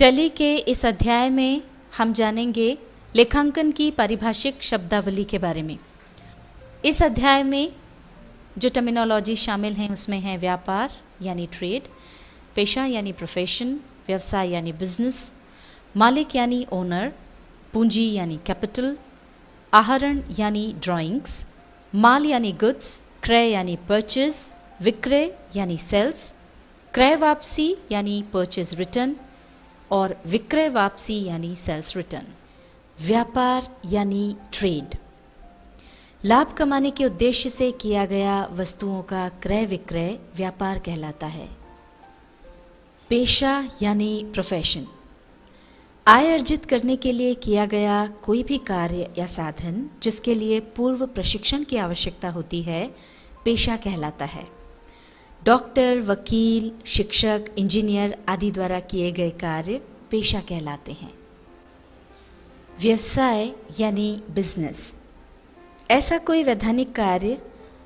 टली के इस अध्याय में हम जानेंगे लेखांकन की पारिभाषिक शब्दावली के बारे में। इस अध्याय में जो टर्मिनोलॉजी शामिल हैं, उसमें हैं व्यापार, यानी ट्रेड पेशा, यानी प्रोफेशन व्यवसाय, यानी बिज़नेस मालिक, यानी ओनर पूंजी, यानी कैपिटल आहरण, यानी ड्राइंग्स माल, यानी गुड्स क्रय, यानी परचेज विक्रय, यानी सेल्स क्रय वापसी, यानी परचेज रिटर्न और विक्रय वापसी यानी सेल्स रिटर्न व्यापार यानी ट्रेड लाभ कमाने के उद्देश्य से किया गया वस्तुओं का क्रय विक्रय व्यापार कहलाता है। पेशा यानी प्रोफेशन आय अर्जित करने के लिए किया गया कोई भी कार्य या साधन जिसके लिए पूर्व प्रशिक्षण की आवश्यकता होती है, पेशा कहलाता है। डॉक्टर, वकील, शिक्षक, इंजीनियर आदि द्वारा किए गए कार्य पेशा कहलाते हैं। व्यवसाय यानी बिज़नेस। ऐसा कोई वैधानिक कार्य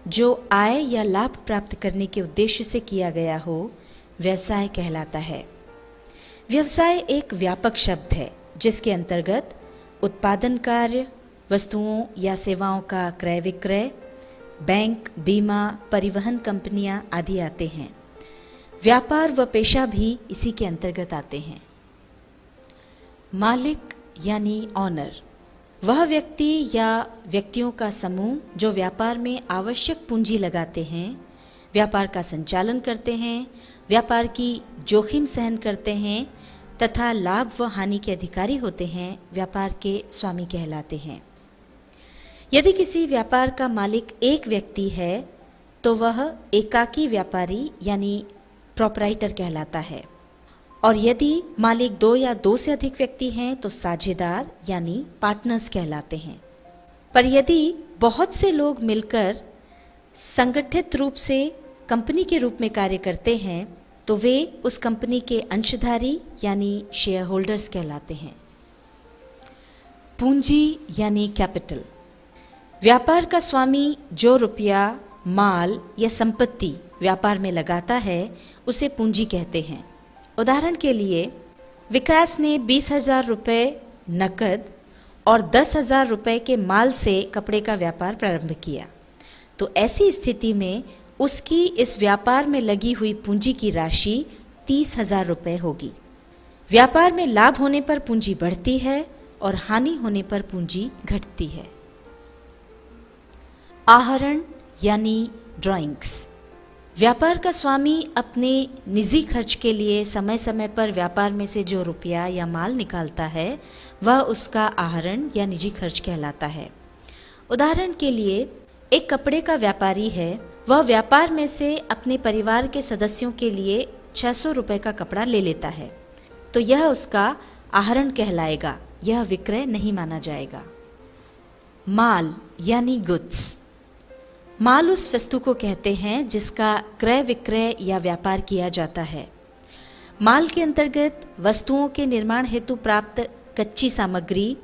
जो आय या लाभ प्राप्त करने के उद्देश्य से किया गया हो, व्यवसाय कहलाता है। व्यवसाय एक व्यापक शब्द है, जिसके अंतर्गत उत्पादन कार्य, वस्तुओं या सेवाओं का क्रय विक्रय बैंक, बीमा, परिवहन कंपनियाँ आदि आते हैं। व्यापार व पेशा भी इसी के अंतर्गत आते हैं। मालिक यानी ऑनर वह व्यक्ति या व्यक्तियों का समूह जो व्यापार में आवश्यक पूंजी लगाते हैं, व्यापार का संचालन करते हैं, व्यापार की जोखिम सहन करते हैं, तथा लाभ व हानि के अधिकारी होते हैं, व्यापार के स्वामी कहलाते हैं। यदि किसी व्यापार का मालिक एक व्यक्ति है तो वह एकाकी व्यापारी यानी प्रोपराइटर कहलाता है। और यदि मालिक दो या दो से अधिक व्यक्ति हैं तो साझेदार यानी पार्टनर्स कहलाते हैं। पर यदि बहुत से लोग मिलकर संगठित रूप से कंपनी के रूप में कार्य करते हैं तो वे उस कंपनी के अंशधारी यानी शेयर होल्डर्स कहलाते हैं। पूंजी यानी कैपिटल व्यापार का स्वामी जो रुपया, माल या संपत्ति व्यापार में लगाता है, उसे पूंजी कहते हैं। उदाहरण के लिए, विकास ने बीस हज़ार रुपये नकद और दस हज़ार रुपये के माल से कपड़े का व्यापार प्रारंभ किया। तो ऐसी स्थिति में उसकी इस व्यापार में लगी हुई पूंजी की राशि तीस हज़ार रुपये होगी। व्यापार में लाभ होने पर पूंजी बढ़ती है और हानि होने पर पूंजी घटती है। आहरण यानी ड्राइंग्स व्यापार का स्वामी अपने निजी खर्च के लिए समय समय पर व्यापार में से जो रुपया या माल निकालता है, वह उसका आहरण या निजी खर्च कहलाता है। उदाहरण के लिए, एक कपड़े का व्यापारी है, वह व्यापार में से अपने परिवार के सदस्यों के लिए छह सौ का कपड़ा ले लेता है। तो यह उसका आहरण कहलाएगा, यह विक्रय नहीं माना जाएगा। माल यानी गुड्स माल उस वस्तु को कहते हैं जिसका क्रय विक्रय या व्यापार किया जाता है। माल के अंतर्गत वस्तुओं के निर्माण हेतु प्राप्त कच्ची सामग्री,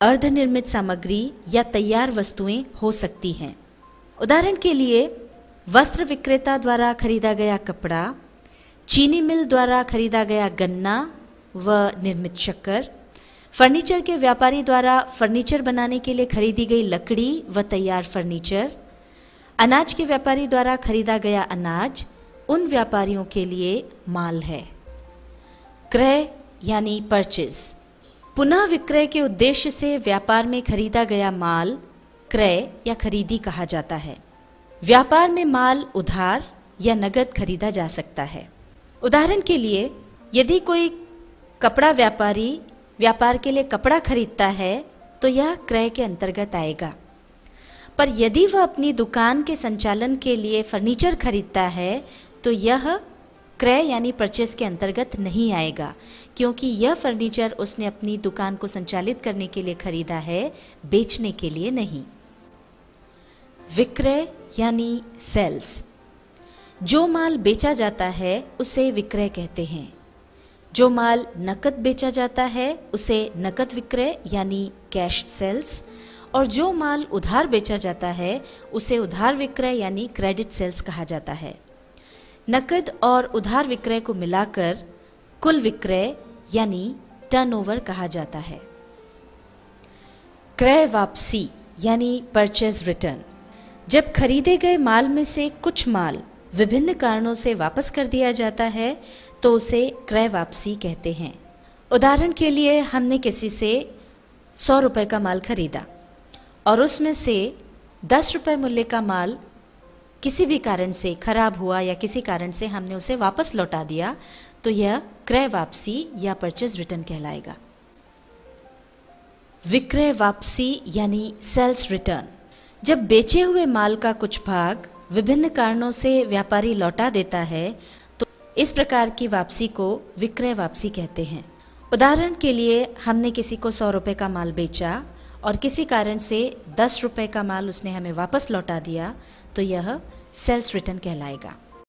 अर्धनिर्मित सामग्री या तैयार वस्तुएँ हो सकती हैं। उदाहरण के लिए, वस्त्र विक्रेता द्वारा खरीदा गया कपड़ा, चीनी मिल द्वारा खरीदा गया गन्ना व निर्मित शक्कर, फर्नीचर के व्यापारी द्वारा फर्नीचर बनाने के लिए खरीदी गई लकड़ी व तैयार फर्नीचर अनाज के व्यापारी द्वारा खरीदा गया अनाज उन व्यापारियों के लिए माल है। क्रय यानी परचेज पुनः विक्रय के उद्देश्य से व्यापार में खरीदा गया माल क्रय या खरीदी कहा जाता है। व्यापार में माल उधार या नगद खरीदा जा सकता है। उदाहरण के लिए, यदि कोई कपड़ा व्यापारी व्यापार के लिए कपड़ा खरीदता है तो यह क्रय के अंतर्गत आएगा। पर यदि वह अपनी दुकान के संचालन के लिए फर्नीचर खरीदता है तो यह क्रय यानी परचेस के अंतर्गत नहीं आएगा, क्योंकि यह फर्नीचर उसने अपनी दुकान को संचालित करने के लिए खरीदा है, बेचने के लिए नहीं। विक्रय यानी सेल्स जो माल बेचा जाता है, उसे विक्रय कहते हैं। जो माल नकद बेचा जाता है, उसे नकद विक्रय यानी कैश सेल्स और जो माल उधार बेचा जाता है, उसे उधार विक्रय यानी क्रेडिट सेल्स कहा जाता है। नकद और उधार विक्रय को मिलाकर कुल विक्रय यानी टर्नओवर कहा जाता है। क्रय वापसी यानी परचेज रिटर्न जब खरीदे गए माल में से कुछ माल विभिन्न कारणों से वापस कर दिया जाता है तो उसे क्रय वापसी कहते हैं। उदाहरण के लिए हमने किसी से सौ रुपये का माल खरीदा। और उसमें से दस रुपये मूल्य का माल किसी भी कारण से खराब हुआ या किसी कारण से हमने उसे वापस लौटा दिया तो यह क्रय वापसी या परचेज रिटर्न कहलाएगा। विक्रय वापसी यानी सेल्स रिटर्न जब बेचे हुए माल का कुछ भाग विभिन्न कारणों से व्यापारी लौटा देता है तो इस प्रकार की वापसी को विक्रय वापसी कहते हैं। उदाहरण के लिए हमने किसी को सौ रुपये का माल बेचा और किसी कारण से दस रुपये का माल उसने हमें वापस लौटा दिया तो यह सेल्स रिटर्न कहलाएगा।